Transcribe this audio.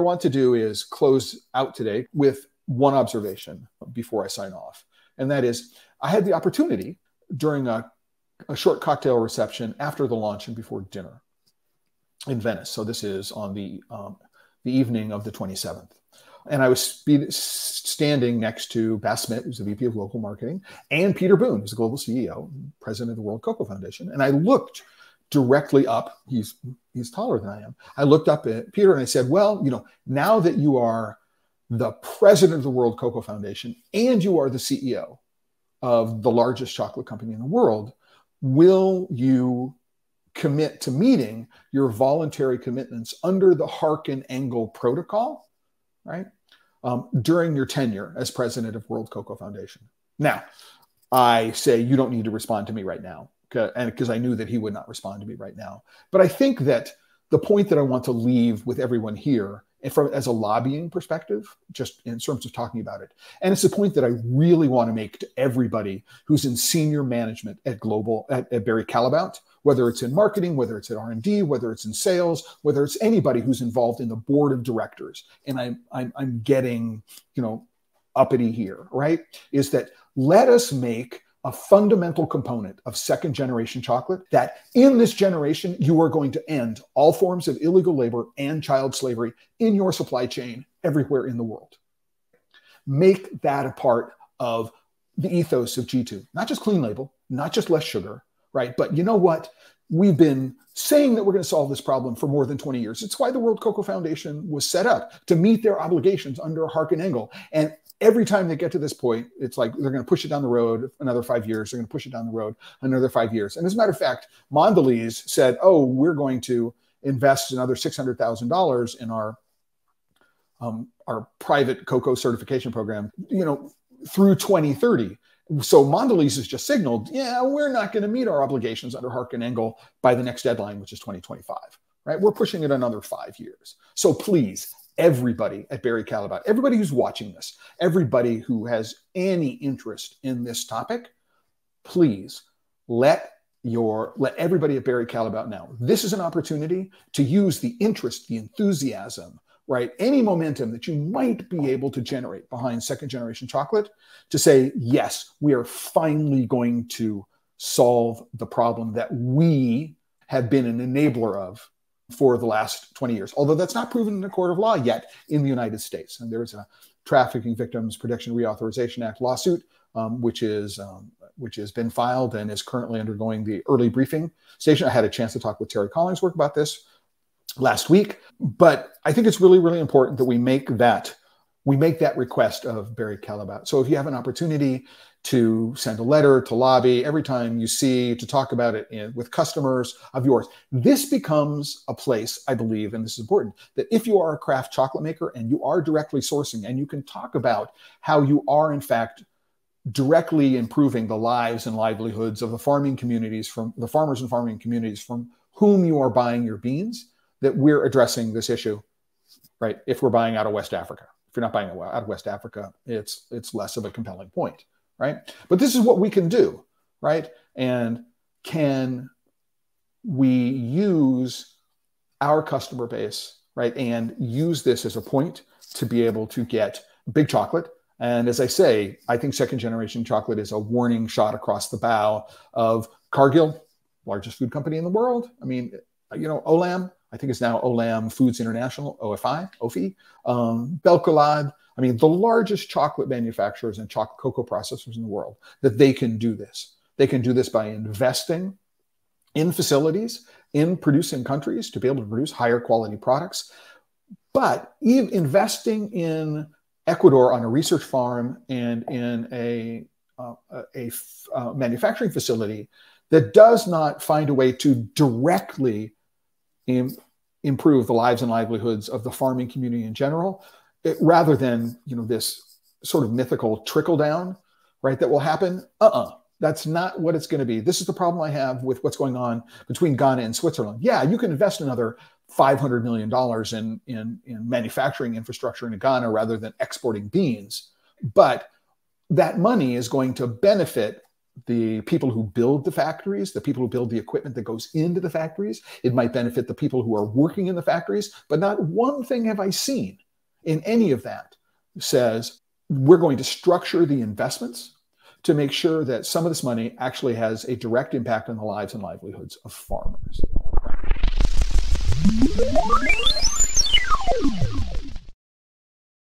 want to do is close out today with one observation before I sign off. And that is, I had the opportunity during a, a short cocktail reception after the launch and before dinner in Venice. So this is on the um, the evening of the 27th. And I was standing next to Bas Smit, who's the VP of Local Marketing, and Peter Boone, who's the global CEO, president of the World Cocoa Foundation. And I looked directly up. He's he's taller than I am. I looked up at Peter and I said, "Well, you know, now that you are the president of the World Cocoa Foundation and you are the CEO of the largest chocolate company in the world, will you commit to meeting your voluntary commitments under the Harkin Engel protocol, right? Um, during your tenure as president of World Cocoa Foundation. Now, I say you don't need to respond to me right now, and because I knew that he would not respond to me right now. But I think that the point that I want to leave with everyone here and from as a lobbying perspective, just in terms of talking about it. And it's a point that I really want to make to everybody who's in senior management at Global at, at Barry Callebaut, whether it's in marketing, whether it's at R&D, whether it's in sales, whether it's anybody who's involved in the board of directors. And I'm I'm, I'm getting, you know, uppity here, right? Is that let us make a fundamental component of second generation chocolate that in this generation, you are going to end all forms of illegal labor and child slavery in your supply chain everywhere in the world. Make that a part of the ethos of G2, not just clean label, not just less sugar, right? But you know what? We've been saying that we're going to solve this problem for more than 20 years. It's why the World Cocoa Foundation was set up to meet their obligations under Harkin Engel. And every time they get to this point, it's like they're going to push it down the road another five years. They're going to push it down the road another five years. And as a matter of fact, Mondelez said, "Oh, we're going to invest another six hundred thousand dollars in our um, our private cocoa certification program, you know, through 2030." So Mondelez has just signaled, "Yeah, we're not going to meet our obligations under Harkin Engel by the next deadline, which is 2025." Right? We're pushing it another five years. So please everybody at Barry Callebaut, everybody who's watching this, everybody who has any interest in this topic, please let your let everybody at Barry Callebaut know. This is an opportunity to use the interest, the enthusiasm, right? Any momentum that you might be able to generate behind second generation chocolate to say, yes, we are finally going to solve the problem that we have been an enabler of for the last 20 years, although that's not proven in a court of law yet in the United States. And there's a Trafficking Victims Protection Reauthorization Act lawsuit, um, which is um, which has been filed and is currently undergoing the early briefing station. I had a chance to talk with Terry Collingsworth about this last week, but I think it's really, really important that we make that we make that request of Barry Callebaut. So if you have an opportunity to send a letter, to lobby, every time you see, to talk about it in, with customers of yours. This becomes a place, I believe, and this is important, that if you are a craft chocolate maker and you are directly sourcing and you can talk about how you are, in fact, directly improving the lives and livelihoods of the farming communities from the farmers and farming communities from whom you are buying your beans, that we're addressing this issue, right? If we're buying out of West Africa. If you're not buying out of West Africa, it's it's less of a compelling point right? But this is what we can do, right? And can we use our customer base, right, and use this as a point to be able to get big chocolate? And as I say, I think second generation chocolate is a warning shot across the bow of Cargill, largest food company in the world. I mean, you know, Olam, I think it's now Olam Foods International, OFI, OFI, um, I mean, the largest chocolate manufacturers and chocolate cocoa processors in the world, that they can do this. They can do this by investing in facilities in producing countries to be able to produce higher quality products. But even investing in Ecuador on a research farm and in a, uh, a, a uh, manufacturing facility that does not find a way to directly Im- improve the lives and livelihoods of the farming community in general, it, rather than you know this sort of mythical trickle down, right? That will happen. Uh-uh. That's not what it's going to be. This is the problem I have with what's going on between Ghana and Switzerland. Yeah, you can invest another $500 million in, in, in manufacturing infrastructure in Ghana rather than exporting beans. But that money is going to benefit the people who build the factories, the people who build the equipment that goes into the factories. It might benefit the people who are working in the factories. But not one thing have I seen in any of that says we're going to structure the investments to make sure that some of this money actually has a direct impact on the lives and livelihoods of farmers.